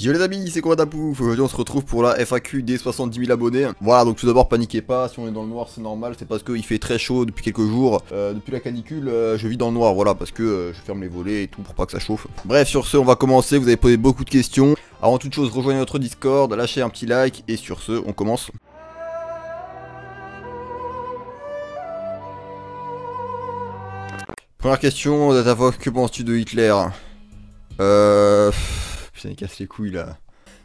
Yo les amis, c'est Pouf Aujourd'hui on se retrouve pour la FAQ des 70 000 abonnés. Voilà, donc tout d'abord paniquez pas, si on est dans le noir c'est normal, c'est parce qu'il fait très chaud depuis quelques jours. Euh, depuis la canicule, euh, je vis dans le noir, voilà, parce que euh, je ferme les volets et tout pour pas que ça chauffe. Bref, sur ce, on va commencer, vous avez posé beaucoup de questions. Avant toute chose, rejoignez notre Discord, lâchez un petit like, et sur ce, on commence. Première question, Datavox, que penses-tu de Hitler? Euh... Putain, il casse les couilles là.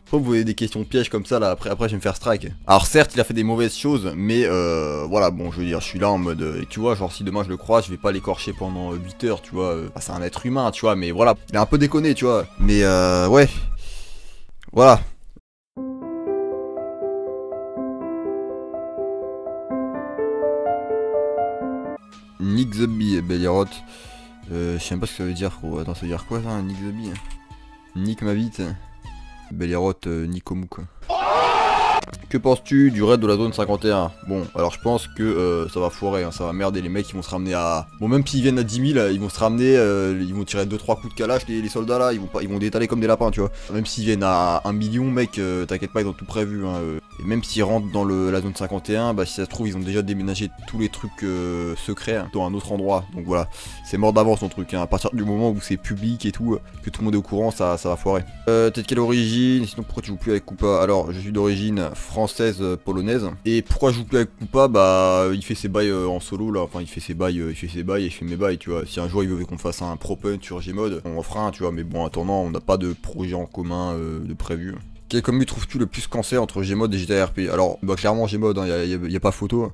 Pourquoi vous voyez des questions pièges comme ça là après, après je vais me faire strike Alors certes il a fait des mauvaises choses mais euh, voilà bon je veux dire je suis là en mode euh, tu vois genre si demain je le croise je vais pas l'écorcher pendant 8 heures tu vois euh, c'est un être humain tu vois mais voilà il est un peu déconné tu vois mais euh, ouais voilà Nick the Bee, Belliroth. Euh, je sais même pas ce que ça veut dire, gros. Attends, ça veut dire quoi ça, Nick the Bee Nick ma Nikomu quoi. Que penses-tu du raid de la zone 51 Bon, alors je pense que euh, ça va foirer, hein, ça va merder, les mecs ils vont se ramener à... Bon, même s'ils viennent à 10 000, ils vont se ramener, euh, ils vont tirer 2-3 coups de calache, les, soldats là, ils vont, pas, ils vont détaler comme des lapins, tu vois. Même s'ils viennent à 1 million, mec, euh, t'inquiète pas, ils ont tout prévu. Hein. Et même s'ils rentrent dans le, la zone 51, bah si ça se trouve, ils ont déjà déménagé tous les trucs secrets hein, dans un autre endroit. Donc voilà, c'est mort d'avance ton truc, hein. à partir du moment où c'est public et tout, que tout le monde est au courant, ça, ça va foirer. Euh, T'es de quelle origine? Sinon pourquoi tu joues plus avec Koopa? Alors, je suis d'origine française, euh, polonaise. Et pourquoi je joue plus avec Bah, il fait ses bails euh, en solo là. Enfin, il fait ses bails, euh, il fait ses bails et je fais mes bails, tu vois. Si un jour il veut qu'on fasse un pro punt sur Gmod, on en fera un, tu vois. Mais bon, attendant, on n'a pas de projet en commun de prévu. Quel commu trouves-tu le plus cancer entre Gmod et GTA RP Alors, bah clairement Gmod, il hein, y, a, a pas photo.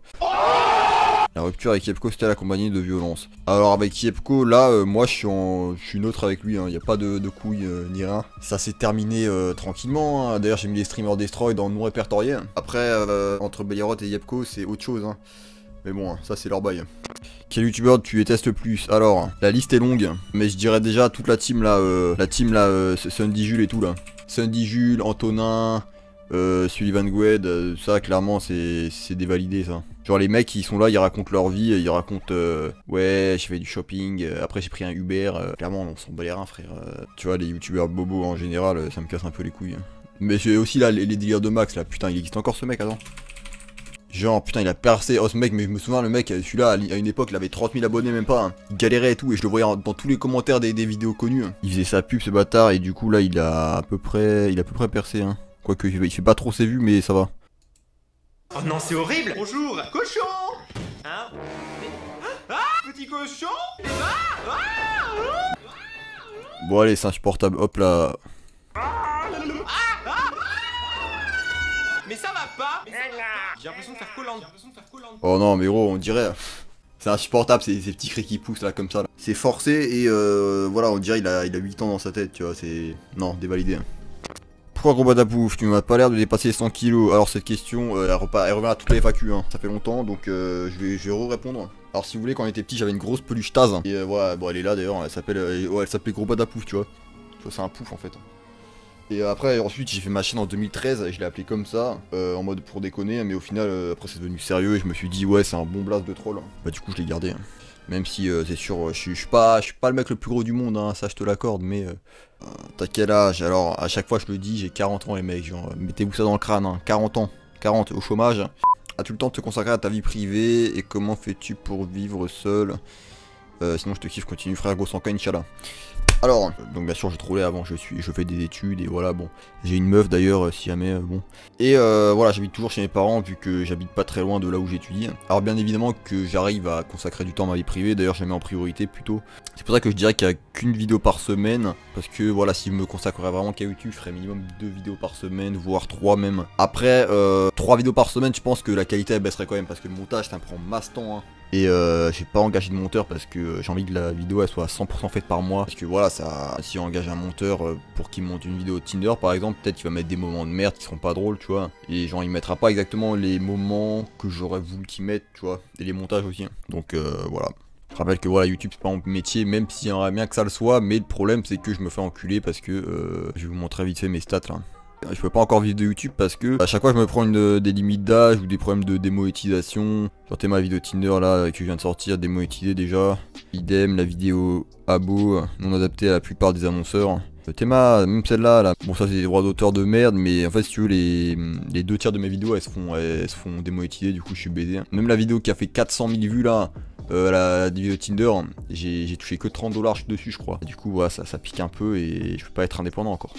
La rupture avec Yepko c'était accompagné de violence. Alors avec Yepko là euh, moi je suis en... je neutre avec lui, il hein. n'y a pas de, couilles euh, ni rien. Ça s'est terminé euh, tranquillement, hein. d'ailleurs j'ai mis les streamers destroy dans non répertorié. Après entre Belliroth et Yepko c'est autre chose hein. Mais bon, ça c'est leur bail. Quel youtubeur tu détestes le plus? Alors, la liste est longue, mais je dirais déjà toute la team là, la team là, Sundy Jules et tout là. Sundy Jules, Antonin, Sullivan euh, ça clairement c'est dévalidé ça. Genre les mecs ils sont là, ils racontent leur vie, ils racontent euh, ouais j'ai fait du shopping, euh, après j'ai pris un Uber, euh, clairement on s'en bat les reins frère. euh, tu vois les youtubeurs bobos en général ça me casse un peu les couilles. hein. Mais j'ai aussi là les, les délires de Max là, putain il existe encore ce mec attends. Genre putain il a percé, oh ce mec mais je me souviens le mec celui-là à une époque il avait 30 000 abonnés même pas, hein. il galérait et tout et je le voyais dans tous les commentaires des, vidéos connues. hein. Il faisait sa pub ce bâtard et du coup là il a à peu près, il a à peu près percé hein. Quoique il fait pas trop ses vues mais ça va. Oh non, c'est horrible Bonjour Cochon Hein Ah Petit cochon Bon allez c'est insupportable, hop là. Mais ça va pas Mais ça va pas J'ai l'impression de faire collante. J'ai l'impression de faire collante. Oh non mais gros on dirait c'est insupportable ces, ces petits cris qui poussent là comme ça là. C'est forcé et euh, voilà on dirait il a, il a 8 ans dans sa tête tu vois c'est... Non dévalidé. Pourquoi gros badapouf Tu m'as pas l'air de dépasser 100 kilos? Alors cette question euh, elle, revient à toutes les FAQ hein. Ça fait longtemps donc euh, je vais, re-répondre. Alors si vous voulez quand on était petit j'avais une grosse peluche Taz Et euh, voilà bon elle est là d'ailleurs elle s'appelle euh, s'appelait gros badapouf tu vois. Tu vois c'est un pouf en fait. Et euh, après, ensuite, j'ai fait ma chaîne en 2013, et je l'ai appelé comme ça, euh, en mode pour déconner, mais au final, euh, après, c'est devenu sérieux, et je me suis dit, ouais, c'est un bon blast de troll. Bah, du coup, je l'ai gardé. hein. Même si, c'est sûr, je suis pas, le mec le plus gros du monde, hein, ça, je te l'accorde, mais. T'as quel âge? Alors, à chaque fois, je le dis, j'ai 40 ans, les mecs, genre, mettez-vous ça dans le crâne, hein, 40 ans, 40, au chômage. As-tu le temps de te consacrer à ta vie privée, et comment fais-tu pour vivre seul? Sinon, je te kiffe, continue, frère, go sans Inch'Allah. Alors, donc bien sûr je trollais avant, je suis, je fais des études et voilà bon. J'ai une meuf d'ailleurs euh, si jamais euh, bon. Et euh, voilà, j'habite toujours chez mes parents vu que j'habite pas très loin de là où j'étudie. Alors bien évidemment que j'arrive à consacrer du temps à ma vie privée, d'ailleurs je la mets en priorité plutôt. C'est pour ça que je dirais qu'il y a qu'une vidéo par semaine, parce que voilà, si je me consacrerais vraiment qu'à YouTube, je ferais minimum deux vidéos par semaine, voire trois même. Après, euh, trois vidéos par semaine, je pense que la qualité elle baisserait quand même, parce que le montage ça me prend masse temps. Hein. Et euh, j'ai pas engagé de monteur parce que j'ai envie que la vidéo elle soit à 100% faite par moi. Parce que voilà, si on engage un monteur euh, pour qu'il monte une vidéo Tinder par exemple, peut-être qu'il va mettre des moments de merde qui seront pas drôles, tu vois. Et genre il mettra pas exactement les moments que j'aurais voulu qu'il mette, tu vois. Et les montages aussi. hein. Donc euh, voilà. Je rappelle que voilà, YouTube c'est pas mon métier, même s'il aimerait bien que ça le soit, mais le problème c'est que je me fais enculer parce que euh, je vais vous montrer vite fait mes stats là. Je peux pas encore vivre de YouTube parce que à chaque fois je me prends une, des limites d'âge ou des problèmes de démonétisation. T'es ma vidéo Tinder là que je viens de sortir, démonétisée déjà. Idem, la vidéo abo non adaptée à la plupart des annonceurs. Euh, Théma, même celle-là, là. Bon, ça c'est des droits d'auteur de merde, mais en fait, si tu veux, les, les deux tiers de mes vidéos, elles se font, elles se font démonétiser, du coup, je suis baisé. Même la vidéo qui a fait 400 000 vues là, euh, la, la vidéo Tinder, j'ai touché que 30 dollars dessus, je crois. Du coup, voilà, ça, ça pique un peu et je peux pas être indépendant encore.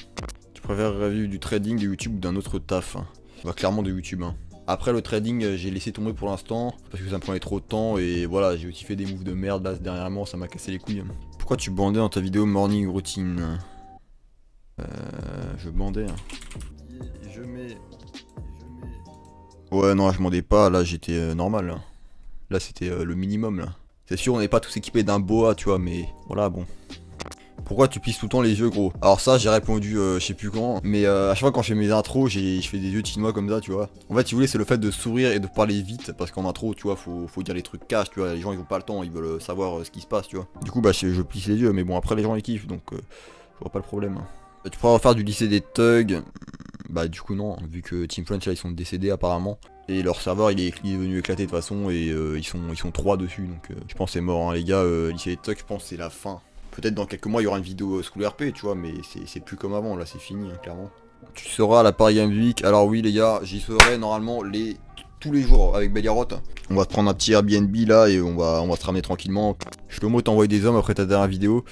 Tu préfères vivre du trading, de YouTube ou d'un autre taf hein Bah, clairement de YouTube, hein. Après le trading, euh, j'ai laissé tomber pour l'instant parce que ça me prenait trop de temps et voilà, j'ai aussi fait des moves de merde là dernièrement, ça m'a cassé les couilles. Pourquoi tu bandais dans ta vidéo morning routine Euh, je bandais. hein. Je mets, Ouais, non, je bandais pas, là j'étais euh, normal. Là, Là, c'était euh, le minimum là. C'est sûr, on n'est pas tous équipés d'un boa, tu vois, mais voilà, bon. Pourquoi tu pisses tout le temps les yeux gros. Alors ça j'ai répondu euh, je sais plus quand Mais euh, à chaque fois quand je fais mes intros j'ai- je fais des yeux chinois comme ça tu vois. En fait si vous voulez c'est le fait de sourire et de parler vite Parce qu'en intro tu vois faut, faut dire les trucs cash tu vois Les gens ils ont pas le temps ils veulent euh, savoir ce qui se passe tu vois. Du coup bah je, je plisse les yeux mais bon après les gens ils kiffent donc je vois pas le problème hein. Tu pourras faire du lycée des thugs. Bah du coup non vu que Team French là ils sont décédés apparemment. Et leur serveur il est, venu éclater de toute façon et ils sont ils sont trois dessus donc je pense c'est mort hein, les gars lycée des thugs je pense c'est la fin Peut-être dans quelques mois il y aura une vidéo School RP, tu vois, mais c'est- plus comme avant, là c'est fini, hein, clairement. Tu seras à la Paris Game Week, alors oui les gars, j'y serai normalement les tous les jours avec Belliarot. On va se prendre un petit Airbnb là et on va, on va se ramener tranquillement. Shlomo t'envoie des hommes après ta dernière vidéo.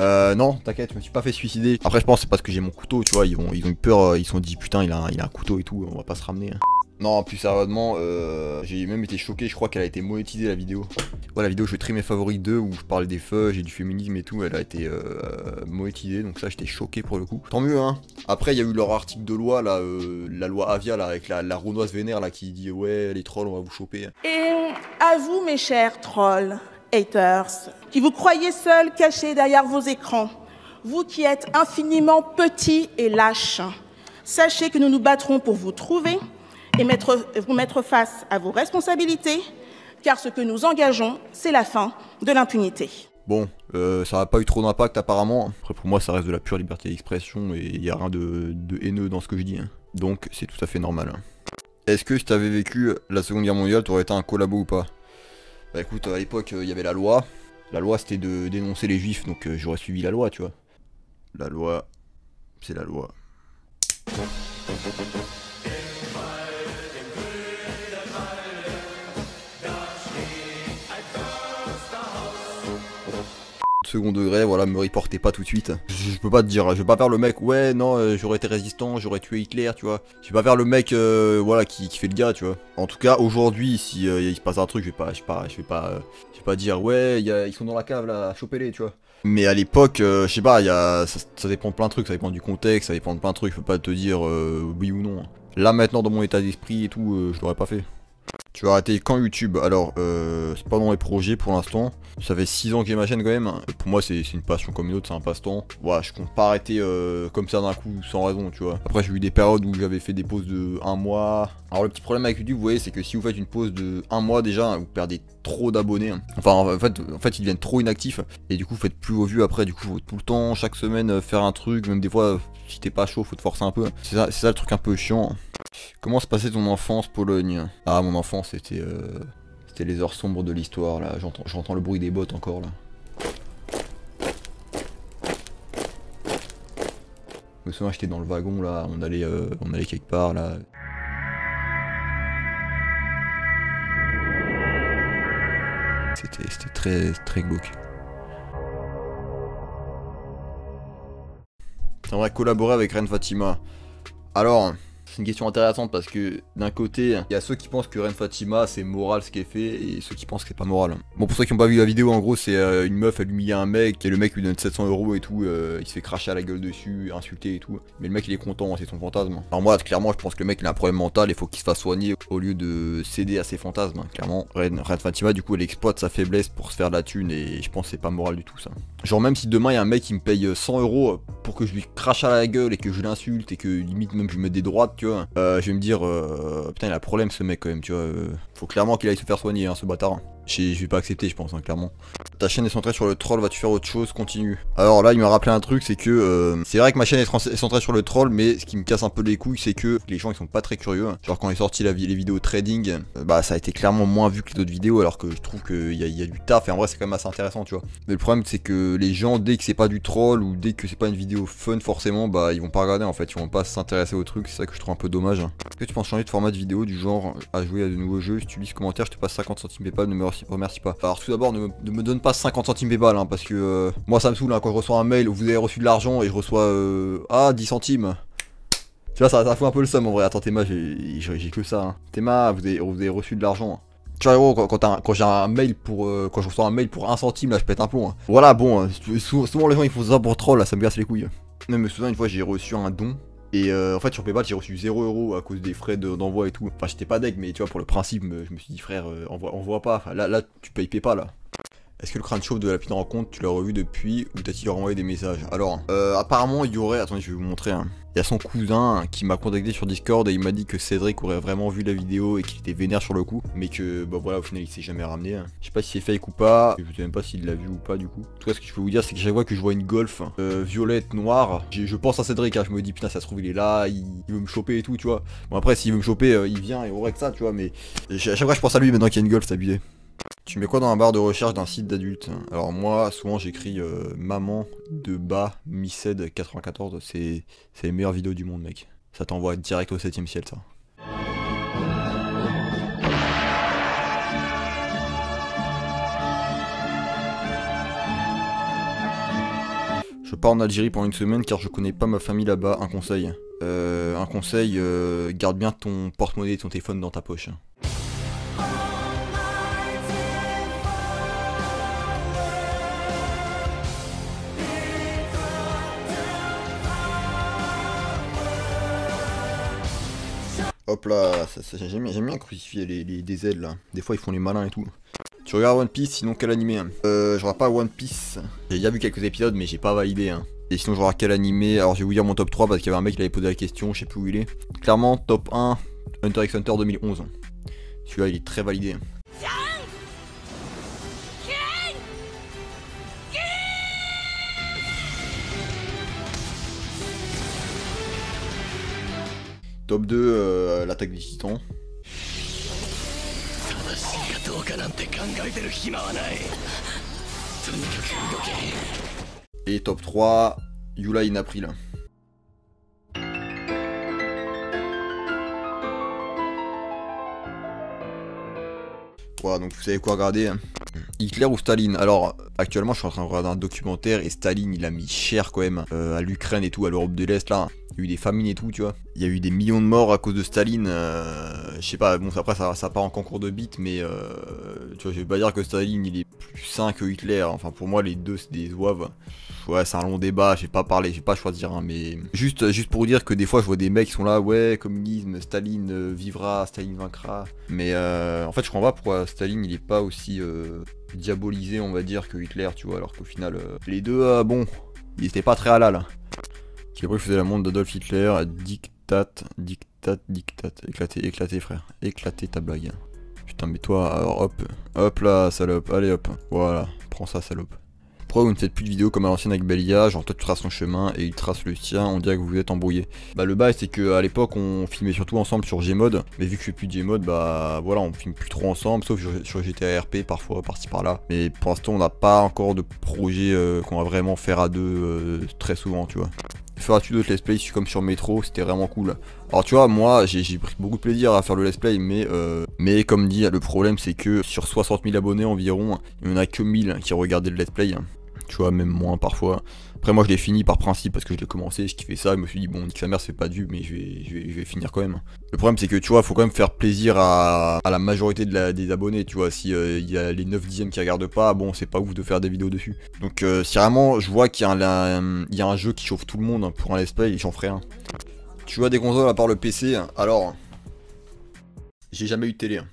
Euh, non, t'inquiète, je me suis pas fait suicider. Après, je pense c'est parce que j'ai mon couteau, tu vois. Ils ont, eu peur, euh, ils se sont dit putain, il a, il a un couteau et tout, on va pas se ramener. hein. Non, plus sérieusement, euh, j'ai même été choqué, je crois qu'elle a été monétisée la vidéo. Ouais, la vidéo Je trie mes favoris 2 où je parlais des feux, j'ai du féminisme et tout, elle a été euh, monétisée, donc ça j'étais choqué pour le coup. Tant mieux, hein. Après, il y a eu leur article de loi, euh, la loi Avia, avec la, la Renoise vénère, là, qui dit ouais, les trolls, on va vous choper. Et à vous, mes chers trolls, haters, qui vous croyez seuls cachés derrière vos écrans, vous qui êtes infiniment petits et lâches, sachez que nous nous battrons pour vous trouver et mettre- vous mettre face à vos responsabilités, car ce que nous engageons, c'est la fin de l'impunité. Bon, euh, ça n'a pas eu trop d'impact apparemment. Après, pour moi, ça reste de la pure liberté d'expression et il n'y a rien de, haineux dans ce que je dis. hein. Donc, c'est tout à fait normal. Est-ce que si t'avais vécu la Seconde Guerre mondiale, t'aurais été un collabo ou pas? Bah écoute, à l'époque, euh, il y avait la loi. La loi, c'était de dénoncer les juifs, donc euh, j'aurais suivi la loi, tu vois. La loi, c'est la loi. Second degré, voilà, me reportez pas tout de suite. Je, peux pas te dire, je vais pas faire le mec, ouais, non, euh, j'aurais été résistant, j'aurais tué Hitler, tu vois. Je vais pas faire le mec, euh, voilà, qui, fait le gars, tu vois. En tout cas, aujourd'hui, si euh, il se passe un truc, je vais pas, je vais pas, je vais pas, je vais pas dire, ouais, ils sont dans la cave là, chopez-les, tu vois. Mais à l'époque, je sais pas, y a, ça, dépend de plein de trucs, ça dépend du contexte, ça dépend de plein de trucs, je peux pas te dire oui ou non. Là maintenant, dans mon état d'esprit et tout, je l'aurais pas fait. Tu vas arrêter quand YouTube Alors, euh, c'est pas dans les projets pour l'instant. Ça fait 6 ans que j'ai ma chaîne quand même. Pour moi, c'est une passion comme une autre, c'est un passe-temps. Voilà, je compte pas arrêter euh, comme ça d'un coup, sans raison, tu vois. Après, j'ai eu des périodes où j'avais fait des pauses de 1 mois. Alors, le petit problème avec YouTube, vous voyez, c'est que si vous faites une pause de 1 mois déjà, vous perdez trop d'abonnés. Enfin, en fait, en fait, ils deviennent trop inactifs. Et du coup, vous faites plus vos vues après. Du coup, faut tout le temps, chaque semaine, euh, faire un truc. Même des fois, si t'es pas chaud, faut te forcer un peu. C'est ça, c'est ça le truc un peu chiant. Comment se passait ton enfance, Pologne? Ah, mon enfance, c'était. euh, C'était les heures sombres de l'histoire, là. J'entends le bruit des bottes encore, là. Je me souviens, j'étais dans le wagon, là. On allait, euh, on allait quelque part, là. C'était c'était très, très glauque. J'aimerais collaborer avec Ren Fatima. Alors, c'est une question intéressante parce que d'un côté, il y a ceux qui pensent que Ren Fatima c'est moral ce qu'elle fait et ceux qui pensent que c'est pas moral. Bon, pour ceux qui ont pas vu la vidéo, en gros, c'est euh, une meuf, elle humilie un mec et le mec lui donne 700 euros et tout. euh, il se fait cracher à la gueule dessus, insulter et tout. Mais le mec il est content, c'est son fantasme. Alors, moi, clairement, je pense que le mec il a un problème mental et faut qu'il se fasse soigner au lieu de céder à ses fantasmes. hein, Clairement, Ren, Ren Fatima, du coup, elle exploite sa faiblesse pour se faire de la thune et je pense que c'est pas moral du tout ça. Genre, même si demain il y a un mec qui me paye 100 euros pour que je lui crache à la gueule et que je l'insulte et que limite même je des droites, tu vois, euh, je vais me dire, euh, putain, il a un problème ce mec quand même, tu vois. euh, faut clairement qu'il aille se faire soigner, hein, ce bâtard. Je vais pas accepter, je pense, hein, clairement. Ta chaîne est centrée sur le troll, vas-tu faire autre chose? Continue. Alors là, il m'a rappelé un truc, c'est que euh, c'est vrai que ma chaîne est centrée sur le troll, mais ce qui me casse un peu les couilles, c'est que les gens ils sont pas très curieux. Genre quand est sorti la, les vidéos trading, euh, bah ça a été clairement moins vu que les autres vidéos, alors que je trouve qu'il y, y, a du taf et en vrai c'est quand même assez intéressant, tu vois. Mais le problème c'est que les gens, dès que c'est pas du troll ou dès que c'est pas une vidéo fun, forcément, bah ils vont pas regarder en fait, ils vont pas s'intéresser au truc, c'est ça que je trouve un peu dommage. Est-ce que tu penses changer de format de vidéo du genre à jouer à de nouveaux jeux? Si tu lis ce commentaire, je te passe 50 centimes PayPal, ne me remercie pas. Alors tout d'abord, ne, me donne pas 50 centimes PayPal, hein, parce que euh, moi ça me saoule hein, quand je reçois un mail où vous avez reçu de l'argent et je reçois euh, ah 10 centimes. Tu vois, ça, ça fout un peu le seum en vrai. Attends, Théma, j'ai que ça. Hein. Théma, vous avez, vous avez reçu de l'argent. Tu vois, quand, quand, j'ai un mail pour. Euh, quand je reçois un mail pour 1 centime, là, je pète un plomb. Hein. Voilà, bon, souvent, les gens ils font ça pour troll, là, ça me casse les couilles. Mais souviens, une fois, j'ai reçu un don. Et en fait, sur PayPal, j'ai reçu 0€ à cause des frais d'envoi et tout. Enfin, j'étais pas deck, mais tu vois, pour le principe, je me suis dit, frère, envoie, envoie pas. là, là, tu payes PayPal, là. Est-ce que le crâne chauve de la petite rencontre, tu l'as revu depuis ou t'as-t-il renvoyé des messages? Alors, euh, apparemment, il y aurait. Attendez, je vais vous montrer. Hein. Il y a son cousin qui m'a contacté sur Discord et il m'a dit que Cédric aurait vraiment vu la vidéo et qu'il était vénère sur le coup, mais que bah voilà, au final, il s'est jamais ramené. Hein. Je sais pas si c'est fake ou pas, je sais même pas s'il l'a vu ou pas du coup. En tout cas, ce que je peux vous dire, c'est que chaque fois que je vois une golf euh, violette, noire, je pense à Cédric. Hein. Je me dis, putain, ça se trouve, il est là, il, veut me choper et tout, tu vois. Bon, après, s'il veut me choper, euh, il vient et aurait que ça, tu vois, mais à chaque fois, je pense à lui maintenant qu'il y a une golf, abusé. Tu mets quoi dans la barre de recherche d'un site d'adulte Alors moi, souvent j'écris euh, maman de bas Miced 94. C'est les meilleures vidéos du monde, mec. Ça t'envoie direct au 7ème ciel, ça. Je pars en Algérie pendant une semaine car je connais pas ma famille là-bas. Un conseil. Euh, un conseil, euh, garde bien ton porte-monnaie et ton téléphone dans ta poche. Hop là, j'aime bien, crucifier les, des ailes là. Des fois ils font les malins et tout. Tu regardes One Piece, sinon quel animé hein Euh, je pas One Piece. J'ai déjà vu quelques épisodes, mais j'ai pas validé. Hein. Et sinon, je regarde quel animé Alors, je vais vous dire mon top 3 parce qu'il y avait un mec qui avait posé la question, je sais plus où il est. Clairement, top 1, Hunter x Hunter 2011. Celui-là, il est très validé. Top 2, euh, l'attaque des titans. Et top 3, Yula in April. Voilà, donc vous savez quoi regarder. Hein. Hitler ou Staline? Alors, actuellement, je suis en train de regarder un documentaire et Staline, il a mis cher quand même euh, à l'Ukraine et tout, à l'Europe de l'Est là. Il y a eu des famines et tout, tu vois. Il y a eu des millions de morts à cause de Staline. Euh, je sais pas, bon, après, ça, ça part en concours de bite, mais euh, tu vois, je vais pas dire que Staline, il est plus sain que Hitler. Enfin, pour moi, les deux, c'est des zouaves. Ouais, c'est un long débat, j'ai pas parlé, j'ai pas choisir, hein, mais juste, juste pour dire que des fois, je vois des mecs qui sont là, ouais, communisme, Staline euh, vivra, Staline vaincra. Mais en fait, je comprends pas pourquoi Staline, il est pas aussi diabolisé, on va dire, que Hitler, tu vois, alors qu'au final, les deux, bon, ils étaient pas très halal. Qui après faisait la montre d'Adolf Hitler, dictat, dictat, dictat. Éclaté, éclaté frère. Éclaté ta blague. Putain mais toi, alors hop, hop là salope, allez hop. Voilà, prends ça salope. Pourquoi vous ne faites plus de vidéos comme à l'ancienne avec Belia Genre toi tu traces ton chemin et il trace le sien, on dirait que vous vous êtes embrouillé. Bah le bail c'est que à l'époque on filmait surtout ensemble sur Gmod, mais vu que je fais plus de Gmod, bah voilà on filme plus trop ensemble, sauf sur, GTA RP parfois, par-ci par-là. Mais pour l'instant on n'a pas encore de projet euh, qu'on va vraiment faire à deux euh, très souvent tu vois. Feras-tu d'autres let's play comme sur Metro? C'était vraiment cool. Alors tu vois, moi j'ai pris beaucoup de plaisir à faire le let's play, mais, euh, mais comme dit, le problème c'est que sur 60 000 abonnés environ, il n'y en a que 1000 qui regardaient le let's play. Tu vois, même moins parfois. Après moi je l'ai fini par principe parce que je l'ai commencé, je kiffais ça, je me suis dit bon que sa mère fait pas du mais je vais, je vais, finir quand même. Le problème c'est que tu vois, faut quand même faire plaisir à, la majorité de la, des abonnés, tu vois, si euh, il y a les 9 dixièmes qui regardent pas, bon c'est pas ouf de faire des vidéos dessus. Donc euh, si vraiment je vois qu'il y, a un jeu qui chauffe tout le monde pour un let's play, j'en ferai un. Tu vois des consoles à part le PC, alors j'ai jamais eu de télé. Hein.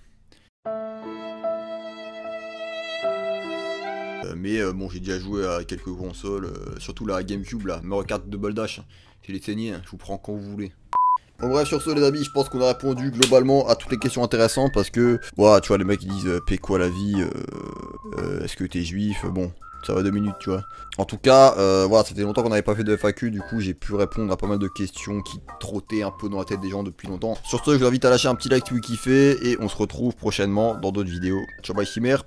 Mais euh, bon, j'ai déjà joué à quelques consoles, euh, surtout la GameCube là, Mario Kart Double Dash. J'ai les saigné, je vous prends quand vous voulez. Bon bref, sur ce les amis, je pense qu'on a répondu globalement à toutes les questions intéressantes parce que, voilà, tu vois, les mecs ils disent, euh, paie quoi la vie, est-ce que t'es juif, bon, ça va deux minutes, tu vois. En tout cas, voilà, ça fait longtemps qu'on n'avait pas fait de FAQ, du coup j'ai pu répondre à pas mal de questions qui trottaient un peu dans la tête des gens depuis longtemps. Sur ce, je vous invite à lâcher un petit like si vous kiffez, et on se retrouve prochainement dans d'autres vidéos. Ciao bye chimère